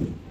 you.